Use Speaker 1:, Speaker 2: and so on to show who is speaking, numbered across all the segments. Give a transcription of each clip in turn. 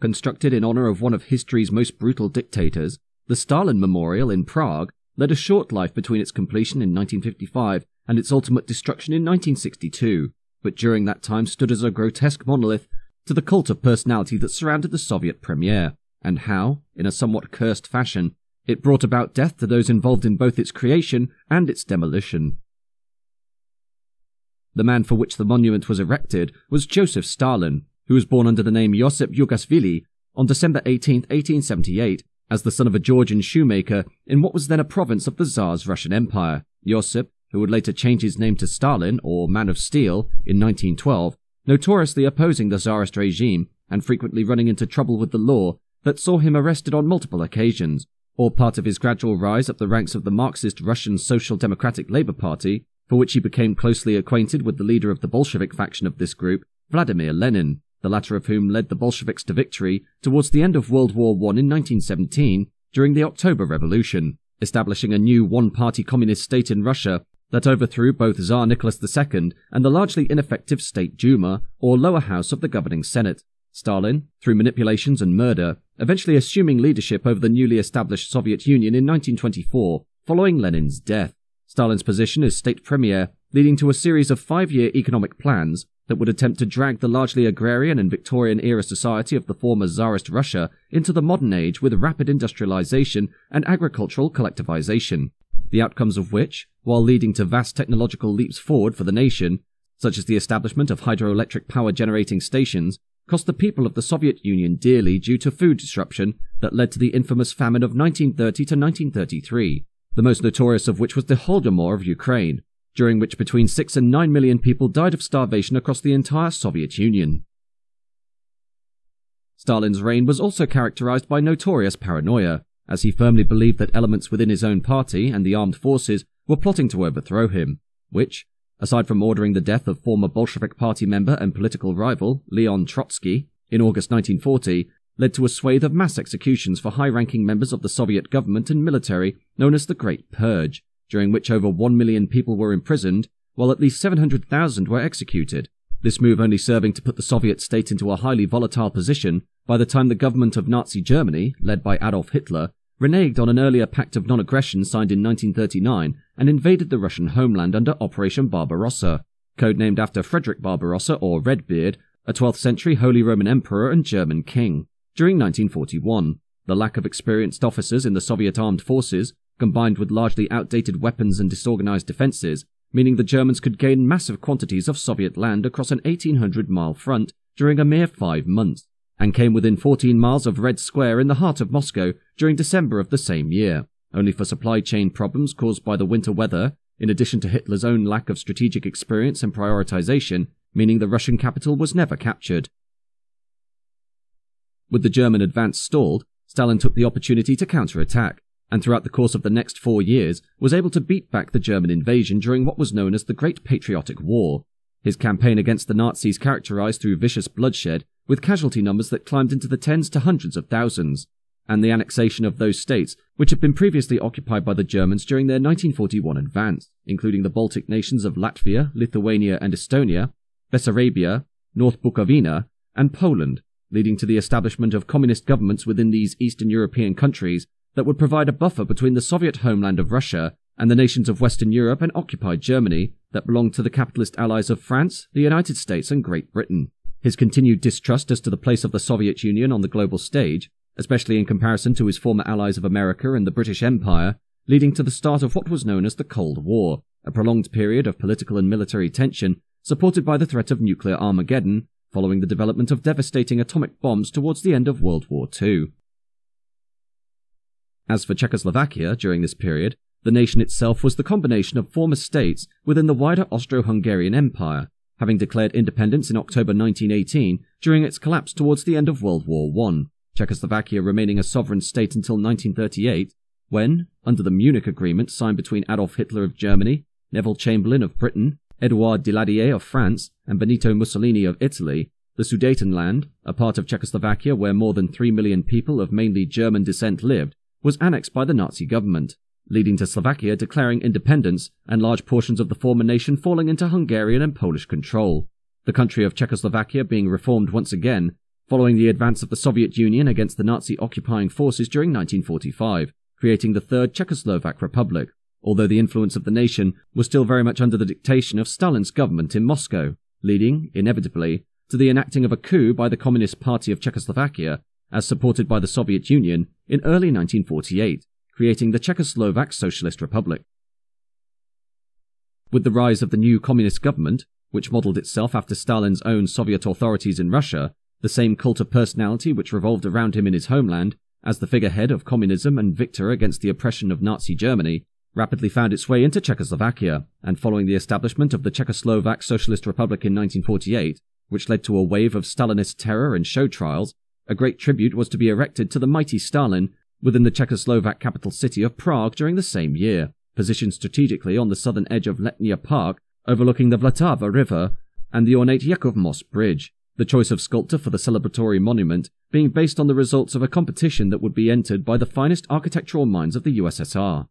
Speaker 1: constructed in honor of one of history's most brutal dictators, the Stalin Memorial in Prague led a short life between its completion in 1955 and its ultimate destruction in 1962, but during that time stood as a grotesque monolith to the cult of personality that surrounded the Soviet premier, and how, in a somewhat cursed fashion, it brought about death to those involved in both its creation and its demolition. The man for which the monument was erected was Joseph Stalin, who was born under the name Josip Jughashvili on December 18, 1878, as the son of a Georgian shoemaker in what was then a province of the Tsar's Russian Empire. Josip, who would later change his name to Stalin, or Man of Steel, in 1912, notoriously opposing the Tsarist regime and frequently running into trouble with the law that saw him arrested on multiple occasions, all part of his gradual rise up the ranks of the Marxist Russian Social Democratic Labour Party, for which he became closely acquainted with the leader of the Bolshevik faction of this group, Vladimir Lenin, the latter of whom led the Bolsheviks to victory towards the end of World War I in 1917 during the October Revolution, establishing a new one-party communist state in Russia that overthrew both Tsar Nicholas II and the largely ineffective State Duma, or lower house of the governing Senate. Stalin, through manipulations and murder, eventually assuming leadership over the newly established Soviet Union in 1924, following Lenin's death. Stalin's position as state premier, leading to a series of five year economic plans that would attempt to drag the largely agrarian and Victorian era society of the former Tsarist Russia into the modern age with rapid industrialization and agricultural collectivization, the outcomes of which, while leading to vast technological leaps forward for the nation, such as the establishment of hydroelectric power generating stations, cost the people of the Soviet Union dearly due to food disruption that led to the infamous famine of 1930 to 1933, the most notorious of which was the Holodomor of Ukraine, during which between 6 and 9 million people died of starvation across the entire Soviet Union. Stalin's reign was also characterized by notorious paranoia, as he firmly believed that elements within his own party and the armed forces were plotting to overthrow him, which, aside from ordering the death of former Bolshevik Party member and political rival Leon Trotsky in August 1940, led to a swathe of mass executions for high ranking members of the Soviet government and military known as the Great Purge, during which over 1 million people were imprisoned, while at least 700,000 were executed. This move only serving to put the Soviet state into a highly volatile position by the time the government of Nazi Germany, led by Adolf Hitler, reneged on an earlier pact of non aggression signed in 1939 and invaded the Russian homeland under Operation Barbarossa, codenamed after Frederick Barbarossa or Redbeard, a 12th century Holy Roman Emperor and German king. During 1941, the lack of experienced officers in the Soviet armed forces combined with largely outdated weapons and disorganized defenses, meaning the Germans could gain massive quantities of Soviet land across an 1800 mile front during a mere five months, and came within 14 miles of Red Square in the heart of Moscow during December of the same year, only for supply chain problems caused by the winter weather, in addition to Hitler's own lack of strategic experience and prioritization, meaning the Russian capital was never captured. With the German advance stalled, Stalin took the opportunity to counterattack, and throughout the course of the next four years was able to beat back the German invasion during what was known as the Great Patriotic War. His campaign against the Nazis characterized through vicious bloodshed, with casualty numbers that climbed into the tens to hundreds of thousands, and the annexation of those states which had been previously occupied by the Germans during their 1941 advance, including the Baltic nations of Latvia, Lithuania, and Estonia, Bessarabia, North Bukovina, and Poland, leading to the establishment of communist governments within these Eastern European countries that would provide a buffer between the Soviet homeland of Russia and the nations of Western Europe and occupied Germany that belonged to the capitalist allies of France, the United States, and Great Britain. His continued distrust as to the place of the Soviet Union on the global stage, especially in comparison to his former allies of America and the British Empire, leading to the start of what was known as the Cold War, a prolonged period of political and military tension supported by the threat of nuclear Armageddon following the development of devastating atomic bombs towards the end of World War II. As for Czechoslovakia during this period, the nation itself was the combination of former states within the wider Austro-Hungarian Empire, having declared independence in October 1918 during its collapse towards the end of World War I, Czechoslovakia remaining a sovereign state until 1938, when, under the Munich Agreement signed between Adolf Hitler of Germany, Neville Chamberlain of Britain, Edouard Daladier of France, and Benito Mussolini of Italy, the Sudetenland, a part of Czechoslovakia where more than 3 million people of mainly German descent lived, was annexed by the Nazi government, leading to Slovakia declaring independence and large portions of the former nation falling into Hungarian and Polish control. The country of Czechoslovakia being reformed once again, following the advance of the Soviet Union against the Nazi occupying forces during 1945, creating the Third Czechoslovak Republic, although the influence of the nation was still very much under the dictation of Stalin's government in Moscow, leading, inevitably, to the enacting of a coup by the Communist Party of Czechoslovakia, as supported by the Soviet Union, in early 1948, creating the Czechoslovak Socialist Republic. With the rise of the new communist government, which modelled itself after Stalin's own Soviet authorities in Russia, the same cult of personality which revolved around him in his homeland, as the figurehead of communism and victor against the oppression of Nazi Germany, rapidly found its way into Czechoslovakia, and following the establishment of the Czechoslovak Socialist Republic in 1948, which led to a wave of Stalinist terror and show trials, a great tribute was to be erected to the mighty Stalin within the Czechoslovak capital city of Prague during the same year, positioned strategically on the southern edge of Letná Park, overlooking the Vltava River and the ornate Čechův most Bridge the choice of sculptor for the celebratory monument being based on the results of a competition that would be entered by the finest architectural minds of the USSR.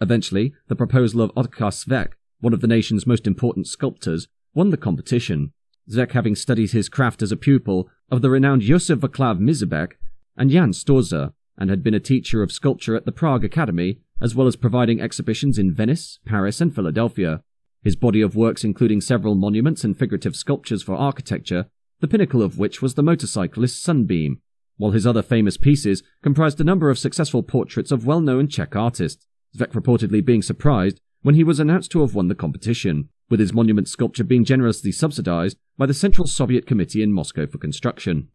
Speaker 1: Eventually, the proposal of Otakar Švec, one of the nation's most important sculptors, won the competition, Švec having studied his craft as a pupil of the renowned Josef Vaclav Myslbek and Jan Štursa, and had been a teacher of sculpture at the Prague Academy, as well as providing exhibitions in Venice, Paris, and Philadelphia, his body of works including several monuments and figurative sculptures for architecture, the pinnacle of which was the motorcyclist Sunbeam, while his other famous pieces comprised a number of successful portraits of well-known Czech artists, Švec reportedly being surprised when he was announced to have won the competition, with his monument sculpture being generously subsidized by the Central Soviet Committee in Moscow for construction.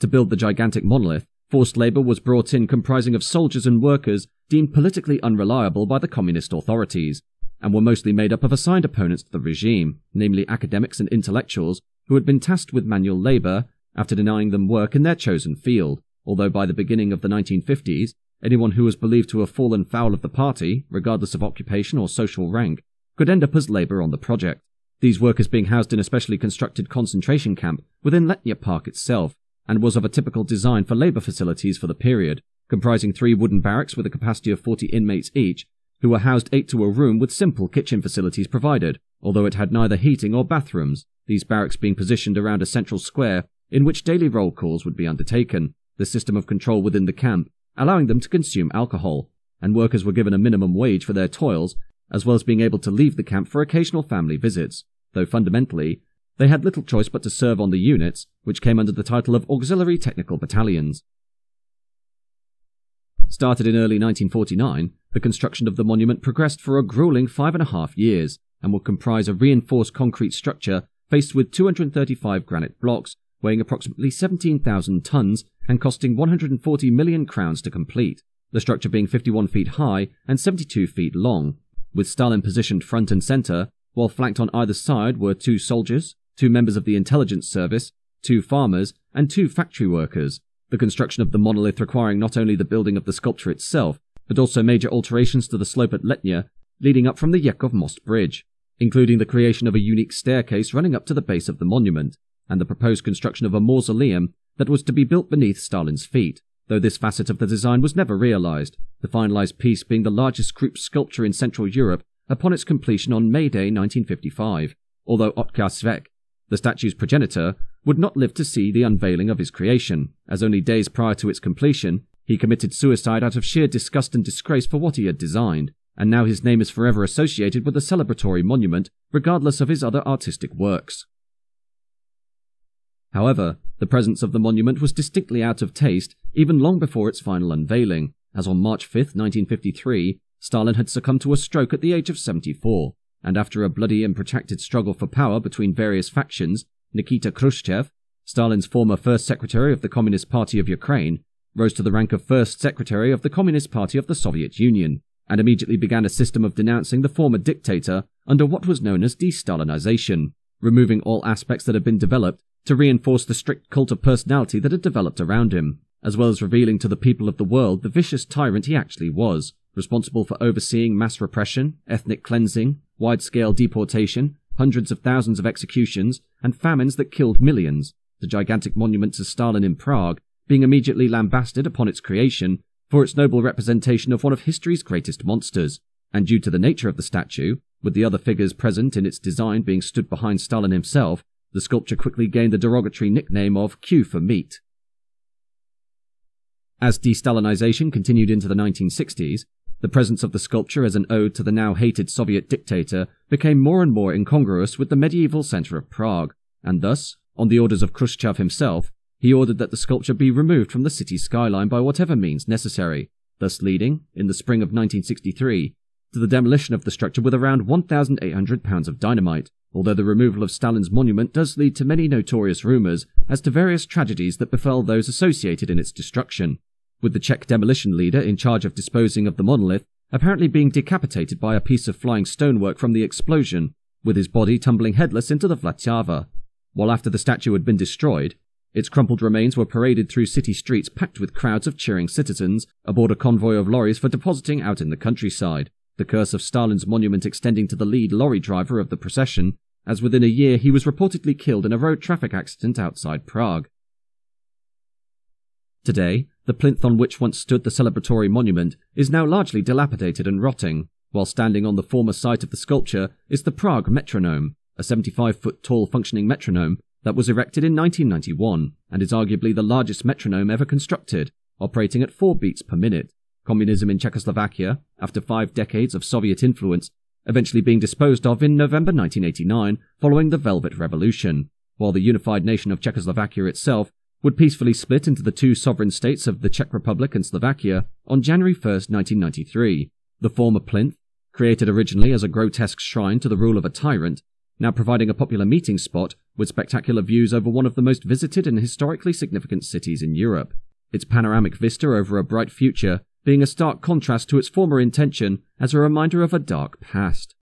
Speaker 1: To build the gigantic monolith, forced labor was brought in comprising of soldiers and workers deemed politically unreliable by the communist authorities, and were mostly made up of assigned opponents to the regime, namely academics and intellectuals who had been tasked with manual labour after denying them work in their chosen field, although by the beginning of the 1950s, anyone who was believed to have fallen foul of the party, regardless of occupation or social rank, could end up as labour on the project. These workers being housed in a specially constructed concentration camp within Letná Park itself, and was of a typical design for labour facilities for the period, comprising three wooden barracks with a capacity of 40 inmates each, who were housed eight to a room with simple kitchen facilities provided, although it had neither heating or bathrooms, these barracks being positioned around a central square in which daily roll calls would be undertaken, the system of control within the camp allowing them to consume alcohol, and workers were given a minimum wage for their toils, as well as being able to leave the camp for occasional family visits, though fundamentally, they had little choice but to serve on the units, which came under the title of Auxiliary Technical Battalions. Started in early 1949, the construction of the monument progressed for a grueling five and a half years and will comprise a reinforced concrete structure faced with 235 granite blocks weighing approximately 17,000 tons and costing 140 million crowns to complete, the structure being 51 feet high and 72 feet long, with Stalin positioned front and center, while flanked on either side were two soldiers, two members of the intelligence service, two farmers, and two factory workers, the construction of the monolith requiring not only the building of the sculpture itself, but also major alterations to the slope at Letná, leading up from the Čechův most Bridge, including the creation of a unique staircase running up to the base of the monument, and the proposed construction of a mausoleum that was to be built beneath Stalin's feet, though this facet of the design was never realized, the finalized piece being the largest group sculpture in Central Europe upon its completion on May Day 1955, although Otakar Švec, the statue's progenitor, would not live to see the unveiling of his creation, as only days prior to its completion, he committed suicide out of sheer disgust and disgrace for what he had designed, and now his name is forever associated with the celebratory monument, regardless of his other artistic works. However, the presence of the monument was distinctly out of taste even long before its final unveiling, as on March 5, 1953, Stalin had succumbed to a stroke at the age of 74, and after a bloody and protracted struggle for power between various factions, Nikita Khrushchev, Stalin's former first secretary of the Communist Party of Ukraine, rose to the rank of first secretary of the Communist Party of the Soviet Union, and immediately began a system of denouncing the former dictator under what was known as de-Stalinization, removing all aspects that had been developed to reinforce the strict cult of personality that had developed around him, as well as revealing to the people of the world the vicious tyrant he actually was, responsible for overseeing mass repression, ethnic cleansing, wide-scale deportation, hundreds of thousands of executions, and famines that killed millions, the gigantic monument to Stalin in Prague being immediately lambasted upon its creation for its noble representation of one of history's greatest monsters, and due to the nature of the statue, with the other figures present in its design being stood behind Stalin himself, The sculpture quickly gained the derogatory nickname of queue for meat. As de-Stalinization continued into the 1960s, the presence of the sculpture as an ode to the now hated Soviet dictator became more and more incongruous with the medieval center of Prague, and thus, on the orders of Khrushchev himself, he ordered that the sculpture be removed from the city's skyline by whatever means necessary, thus leading, in the spring of 1963, to the demolition of the structure with around 1,800 pounds of dynamite, although the removal of Stalin's monument does lead to many notorious rumours as to various tragedies that befell those associated in its destruction, with the Czech demolition leader in charge of disposing of the monolith apparently being decapitated by a piece of flying stonework from the explosion, with his body tumbling headless into the Vltava. While after the statue had been destroyed, its crumpled remains were paraded through city streets packed with crowds of cheering citizens aboard a convoy of lorries for depositing out in the countryside, the curse of Stalin's monument extending to the lead lorry driver of the procession, as within a year he was reportedly killed in a road traffic accident outside Prague. Today, the plinth on which once stood the celebratory monument is now largely dilapidated and rotting, while standing on the former site of the sculpture is the Prague Metronome, a 75 foot tall functioning metronome that was erected in 1991 and is arguably the largest metronome ever constructed, operating at 4 beats per minute. Communism in Czechoslovakia, after five decades of Soviet influence, eventually being disposed of in November 1989 following the Velvet Revolution, while the unified nation of Czechoslovakia itself would peacefully split into the two sovereign states of the Czech Republic and Slovakia on January 1, 1993. The former plinth, created originally as a grotesque shrine to the rule of a tyrant, now providing a popular meeting spot with spectacular views over one of the most visited and historically significant cities in Europe. Its panoramic vista over a bright future being a stark contrast to its former intention as a reminder of a dark past.